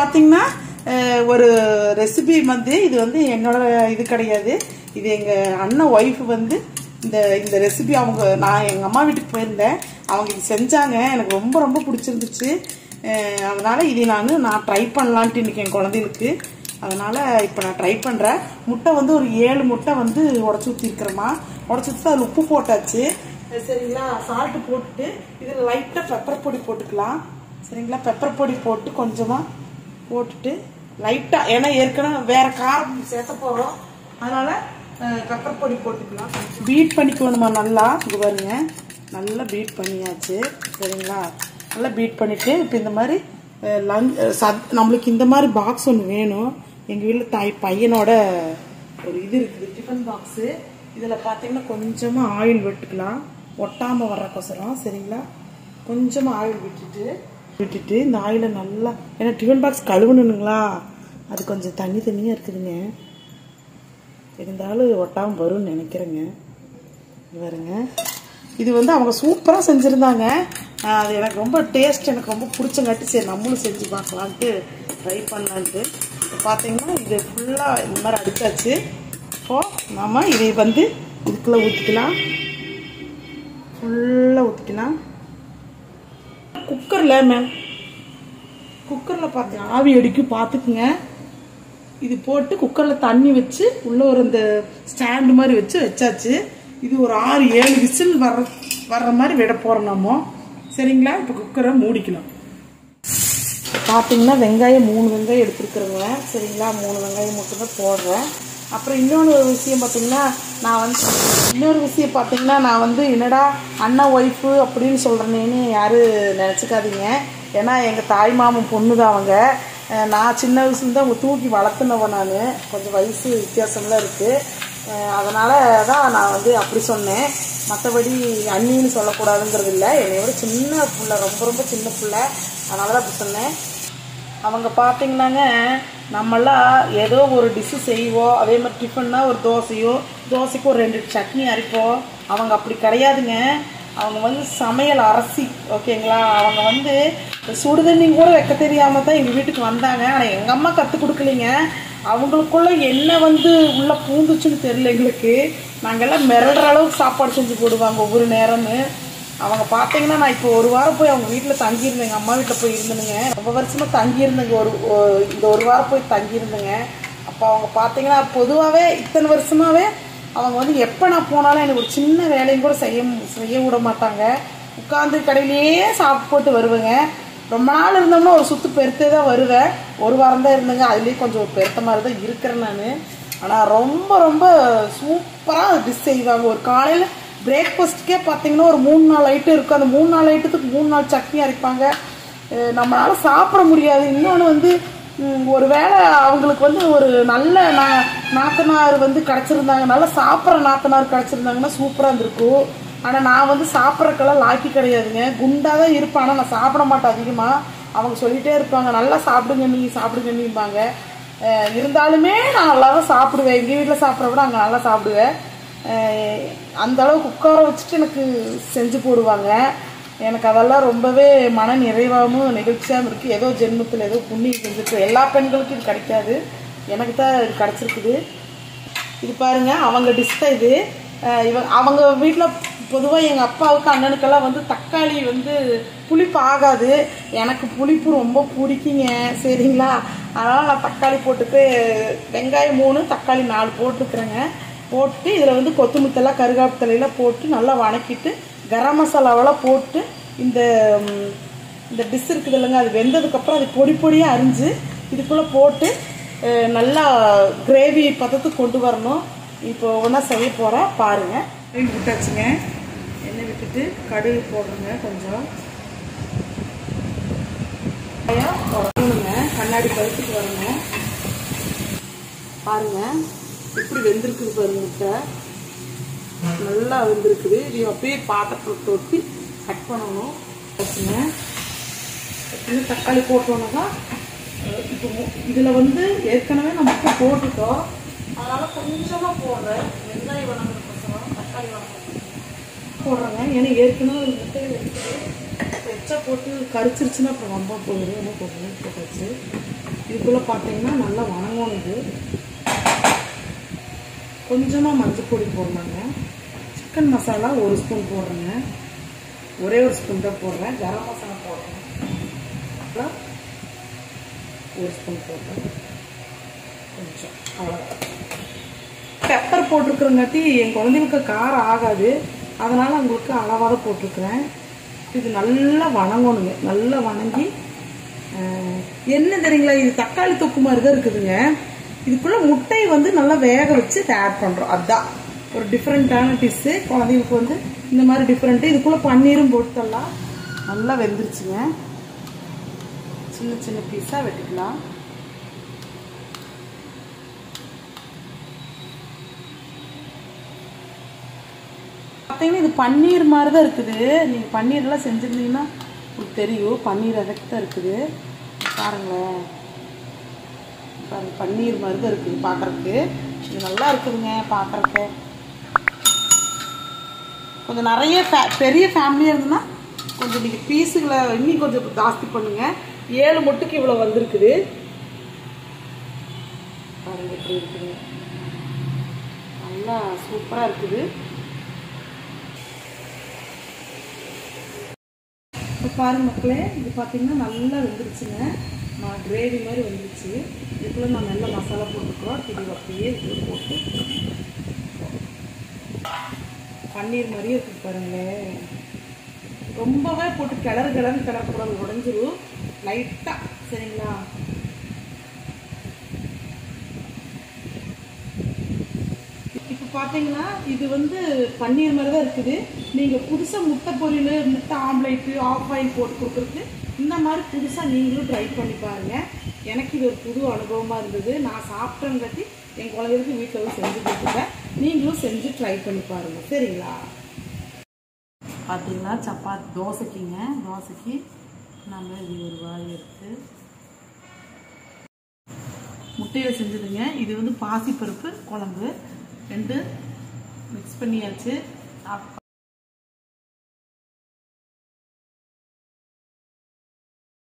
பார்த்தீங்கன்னா ஒரு ரெசிபி வந்து இது வந்து என்னோட இது கிடையாது. இது எங்கள் அண்ணன் ஒய்ஃப் வந்து இந்த இந்த ரெசிபி அவங்க நான் எங்கள் அம்மா வீட்டுக்கு போயிருந்தேன். அவங்க இது செஞ்சாங்க. எனக்கு ரொம்ப ரொம்ப பிடிச்சிருந்துச்சு. அதனால் இதை நான் நான் ட்ரை பண்ணலான்ட்டு இன்றைக்கி என் குழந்தைகளுக்கு. அதனால் இப்போ நான் ட்ரை பண்ணுறேன் முட்டை வந்து ஒரு ஏழு முட்டை வந்து உடச்சி ஊற்றிருக்கிறேம்மா உடச்சி ஊற்றி அதில் உப்பு போட்டாச்சு. சரிங்களா? சால்ட்டு போட்டுட்டு இதில் லைட்டாக பெப்பர் பொடி போட்டுக்கலாம். சரிங்களா? பெப்பர் பொடி போட்டு கொஞ்சமாக போட்டுட்டு லைட்டாக ஏன்னா ஏற்கனவே வேற காரம் சேர்த்த போகிறோம் அதனால பெப்பர் பொடி போட்டுக்கலாம். பீட் பண்ணிக்கணுமா நல்லா? இது பாருங்க. நல்லா பீட் பண்ணியாச்சு. சரிங்களா? நல்லா பீட் பண்ணிட்டு இப்போ இந்த மாதிரி லஞ்ச் சத் நம்மளுக்கு இந்த மாதிரி பாக்ஸ் ஒன்று வேணும். எங்கள் வீட்டில் தாய் பையனோட ஒரு இது இருக்குது டிஃபன் பாக்ஸு இதில் பார்த்தீங்கன்னா கொஞ்சமாக ஆயில் விட்டுக்கலாம். ஒட்டாமல் வர்றக்கோசரம் சரிங்களா? கொஞ்சமாக ஆயில் விட்டுட்டு விட்டுட்டு இந்த ஆயிலை நல்லா ஏன்னா டிஃபன் பாக்ஸ் கழுவணுங்களா? அது கொஞ்சம் தண்ணி தண்ணியாக இருக்குதுங்க. இருந்தாலும் ஒட்டாமல் வரும்னு நினைக்கிறேங்க. இது பாருங்க. இது வந்து அவங்க சூப்பராக செஞ்சுருந்தாங்க. அது எனக்கு ரொம்ப டேஸ்ட் எனக்கு ரொம்ப பிடிச்சங்காட்டி. சரி நம்மளும் செஞ்சு பார்க்கலான்ட்டு ட்ரை பண்ணலான்ட்டு. பார்த்தீங்கன்னா இது ஃபுல்லாக இந்த மாதிரி அடிச்சாச்சு. இப்போது நம்ம இதை வந்து இதுக்குள்ளே ஊற்றிக்கலாம் ஃபுல்லாக ஊற்றிக்கலாம் குக்கரில் மேம் குக்கரில் பார்த்து ஆவி அடிக்கும் பார்த்துக்குங்க இது போட்டு குக்கரில் தண்ணி வச்சு உள்ளே ஒரு இந்த ஸ்டாண்டு மாதிரி வச்சு வச்சாச்சு. இது ஒரு ஆறு ஏழு விசில் வர்ற வர்ற மாதிரி விட போகிறோம் நம்ம சரிங்களா? இப்போ குக்கரை மூடிக்கலாம் பார்த்தீங்கன்னா வெங்காயம் மூணு வெங்காயம் எடுத்துருக்குறோங்க. சரிங்களா? மூணு வெங்காயம் மட்டும் தான் போடுறேன். அப்புறம் இன்னொன்று ஒரு விஷயம் பார்த்தீங்கன்னா நான் வந்து இன்னொரு விஷயம் பார்த்தீங்கன்னா நான் வந்து என்னடா அண்ணன் ஒய்ஃபு அப்படின்னு சொல்கிறேனேன்னு யாரும் நினச்சிக்காதீங்க. ஏன்னா எங்கள் தாய் மாமன் பொண்ணு தான் அவங்க நான் சின்ன வயசுலேருந்து அவங்க தூக்கி வளர்த்துனவன் நான். கொஞ்சம் வயசு வித்தியாசம்லாம் இருக்குது அதனால தான் நான் வந்து அப்படி சொன்னேன். மற்றபடி அண்ணின்னு சொல்லக்கூடாதுங்கிறது இல்லை என்னை விட சின்ன பிள்ளை ரொம்ப ரொம்ப சின்ன பிள்ளை. அதனால தான் அப்படி சொன்னேன். அவங்க பார்த்தீங்கன்னாங்க நம்மளாம் ஏதோ ஒரு டிஷ்ஷு செய்வோம். அதே மாதிரி டிஃபன்னா ஒரு தோசையோ தோசைக்கு ஒரு ரெண்டு சட்னி அரைப்போம். அவங்க அப்படி கிடையாதுங்க. அவங்க வந்து சமையல் அரசி ஓகேங்களா? அவங்க வந்து சுடுதண்ணி கூட வைக்க தெரியாமல் தான் எங்கள் வீட்டுக்கு வந்தாங்க. ஆனால் எங்கள் அம்மா கற்றுக் கொடுக்கலைங்க. அவங்களுக்குள்ள என்ன வந்து உள்ளே பூந்துச்சுன்னு தெரியல எங்களுக்கு. நாங்கெல்லாம் மிரடுற அளவுக்கு சாப்பாடு செஞ்சு போடுவாங்க ஒவ்வொரு நேரமும். அவங்க பார்த்தீங்கன்னா நான் இப்போ ஒரு வாரம் போய் அவங்க வீட்டில் தங்கியிருந்தேங்க அம்மா வீட்டில் போய் இருந்தேனுங்க ரொம்ப வருஷமாக தங்கியிருந்தேங்க. ஒரு இந்த ஒரு வாரம் போய் தங்கியிருந்தேங்க. அப்போ அவங்க பார்த்தீங்கன்னா பொதுவாகவே இத்தனை வருஷமாகவே அவங்க வந்து எப்போ நான் போனாலும் எனக்கு ஒரு சின்ன வேலையும் கூட செய்ய செய்ய விட மாட்டாங்க. உட்காந்து கடையிலேயே சாப்பிட்டு போட்டு வருவேங்க. ரொம்ப நாள் இருந்தோம்னா ஒரு சுத்து பெருத்தே தான் வருவேன். ஒரு வாரம் தான் இருந்தேங்க. அதுலேயே கொஞ்சம் ஒரு பெருத்த மாதிரி தான் இருக்கிறேன் நான். ஆனால் ரொம்ப ரொம்ப சூப்பராக டிஷ் செய்வாங்க. ஒரு காலையில் பிரேக்ஃபாஸ்ட்டுக்கே பார்த்தீங்கன்னா ஒரு மூணு நாலு ஐட்டம் இருக்கும் அந்த மூணு நாலு ஐட்டத்துக்கு மூணு நாள் சட்னி அரைப்பாங்க. நம்மளால் நம்மளால சாப்பிட முடியாது. இன்னொன்று வந்து ஒரு வேளை அவங்களுக்கு வந்து ஒரு நல்ல நா நாத்தனார் வந்து கிடச்சிருந்தாங்க. நல்லா சாப்பிட்ற நாத்தனார் கிடச்சிருந்தாங்கன்னா சூப்பராக இருந்திருக்கும் ஆனால் நான் வந்து சாப்பிட்றக்கெல்லாம் லாக்கி கிடையாதுங்க. குண்டாக தான் இருப்பேன். ஆனால் நான் சாப்பிட மாட்டேன் அதிகமாக அவங்க சொல்லிகிட்டே இருப்பாங்க. நல்லா சாப்பிடுங்க நீ சாப்பிடுங்க நீம்பாங்க. இருந்தாலுமே நான் நல்லா தான் சாப்பிடுவேன். எங்கள் வீட்டில் சாப்பிட்ற விட அங்கே நல்லா சாப்பிடுவேன். அந்தளவுக்கு அந்த அளவுக்கு உட்கார வச்சுட்டு எனக்கு செஞ்சு போடுவாங்க. எனக்கு அதெல்லாம் ரொம்பவே மன நிறைவாகவும் நெகிழ்ச்சியாகவும் இருக்குது ஏதோ ஜென்மத்தில் ஏதோ புண்ணியம் செஞ்சுருக்கு. எல்லா பெண்களுக்கும் இது கிடைக்காது. எனக்கு தான் இது கிடச்சிருக்குது. இது பாருங்க அவங்க டிஷ் தான் இது. இவ இவங்க அவங்க வீட்டில் பொதுவாக எங்கள் அப்பாவுக்கு அண்ணனுக்கெல்லாம் வந்து தக்காளி வந்து புளிப்பு ஆகாது. எனக்கு புளிப்பு ரொம்ப பிடிக்குங்க. சரிங்களா? அதனால் நான் தக்காளி போட்டுட்டு வெங்காயம் மூணு தக்காளி நாலு போட்டுருக்குறேங்க. போட்டு இதில் வந்து கொத்தமல்லி கருகாப்புத்தலையெல்லாம் போட்டு நல்லா வணக்கிட்டு கரம் மசாலாவெல்லாம் போட்டு இந்த இந்த டிஷ் இருக்குது இல்லைங்க அது வெந்ததுக்கப்புறம் அது பொடி பொடியாக அரிஞ்சு இதுக்குள்ளே போட்டு நல்லா கிரேவி பதத்துக்கு கொண்டு வரணும். இப்போ ஒன்றா செய்ய போகிறேன் பாருங்கள் எண்ணெய் விட்டாச்சுங்க. எண்ணெய் விட்டுட்டு கடுகு போடுறேங்க கொஞ்சம். வரணுங்க கண்ணாடி பழுத்துக்கு வரணும். பாருங்க. எப்படி வெந்திருக்குது பாருங்க முட்டை. நல்லா வெந்திருக்குது. இது அப்படியே பாத்திரத்தில் தொட்டி கட் பண்ணணும். வச்சுங்க தக்காளி போட்டோம்னா இப்போ இதில் வந்து ஏற்கனவே நம்ம உப்பு போட்டுட்டோம். அதனால் கொஞ்சமாக போடுறேன். வெங்காயம் வணங்குறதுக்கோசரம் தக்காளி வணங்குறது போடுறேங்க. ஏன்னா ஏற்கனவே ஒரு முட்டையில் இருக்குது எச்சா போட்டு கரிச்சிருச்சுன்னா அப்புறம் ரொம்ப போயிடும். என்ன போட்டு போட்டாச்சு. இதுக்குள்ளே பார்த்தீங்கன்னா நல்லா வணங்கணும் இது கொஞ்சமாக மஞ்சள் பொடி போடணுங்க. சிக்கன் மசாலா ஒரு ஸ்பூன் போடுறேங்க. ஒரே ஒரு ஸ்பூன் தான் போடுறேன். கரம் மசாலா போடுறேன். ஒரு ஸ்பூன் போடுறேன். கொஞ்சம் அவ்வளோதான் பெப்பர் போட்டிருக்கிறங்காட்டி என் குழந்தைங்களுக்கு காரம் ஆகாது. அதனால் உங்களுக்கு அளவாக போட்டிருக்கிறேன். இது நல்லா வணங்கணுங்க. நல்லா வணங்கி என்ன தெரியுங்களா? இது தக்காளி தொக்கு மாதிரி தான் இருக்குதுங்க. இதுக்குள்ள முட்டை வந்து நல்லா வேக வச்சு ஆட் பண்ணுறோம் அதுதான் ஒரு டிஃப்ரெண்ட்டான டிஷ்ஷு குழந்தைங்களுக்கு வந்து இந்த மாதிரி டிஃப்ரெண்ட்டு இதுக்குள்ளே பன்னீரும் போட்டுலாம் நல்லா வெந்துருச்சுங்க. சின்ன சின்ன பீஸாக வெட்டிக்கலாம். பார்த்தீங்கன்னா இது பன்னீர் மாதிரி தான் இருக்குது. நீங்கள் பன்னீர்லாம் செஞ்சுருந்தீங்கன்னா உங்களுக்கு தெரியும். பன்னீர் அதற்கு தான் இருக்குது. பாருங்களேன். பன்னீர் மருந்து இருக்குது பார்க்குறதுக்கு இது நல்லா இருக்குதுங்க பார்க்குறக்கு கொஞ்சம் நிறைய ஃபே பெரிய ஃபேமிலியாக இருந்ததுன்னா கொஞ்சம் நீங்கள் பீஸுகளை இன்னும் கொஞ்சம் ஜாஸ்தி பண்ணுங்கள் ஏழு முட்டுக்கு இவ்வளோ வந்திருக்குது. பாருங்க எப்படி இருக்குது நல்லா சூப்பராக இருக்குது. இப்போ பாருங்க மக்களே இது பார்த்தீங்கன்னா நல்லா வெந்துருச்சுங்க. நான் கிரேவி மாதிரி வந்துச்சு. இதுக்குள்ளே நான் நல்ல மசாலா போட்டுக்கிறோம். இது அப்படியே இது போட்டு பன்னீர் மாதிரியே இருக்குது பாருங்களேன். ரொம்பவே போட்டு கிளறு கிளறு கிளறக்கூடாது. உடஞ்சிரும். லைட்டாக சரிங்களா? இப்போ பார்த்தீங்கன்னா இது வந்து பன்னீர் மாதிரி தான் இருக்குது. நீங்கள் புதுசாக முட்டை பொரியல் முட்டை ஆம்லேட்டு ஆஃப் ஆயில் போட்டு கொடுக்குறதுக்கு இந்த மாதிரி புதுசாக நீங்களும் ட்ரை பண்ணி பாருங்கள் எனக்கு இது ஒரு புது அனுபவமாக இருந்தது. நான் சாப்பிட்டங்காட்டி என் குழந்தைகளுக்கு வீட்டில் வந்து செஞ்சு கொடுத்துட்டேன். நீங்களும் செஞ்சு ட்ரை பண்ணி பாருங்கள் சரிங்களா? பார்த்தீங்களா சப்பாத்தி தோசைக்குங்க. தோசைக்கு நம்ம இது ஒரு வாய் எடுத்து முட்டையில் செஞ்சதுங்க இது வந்து பாசிப்பருப்பு குழம்பு. ரெண்டு மிக்ஸ் பண்ணியாச்சு.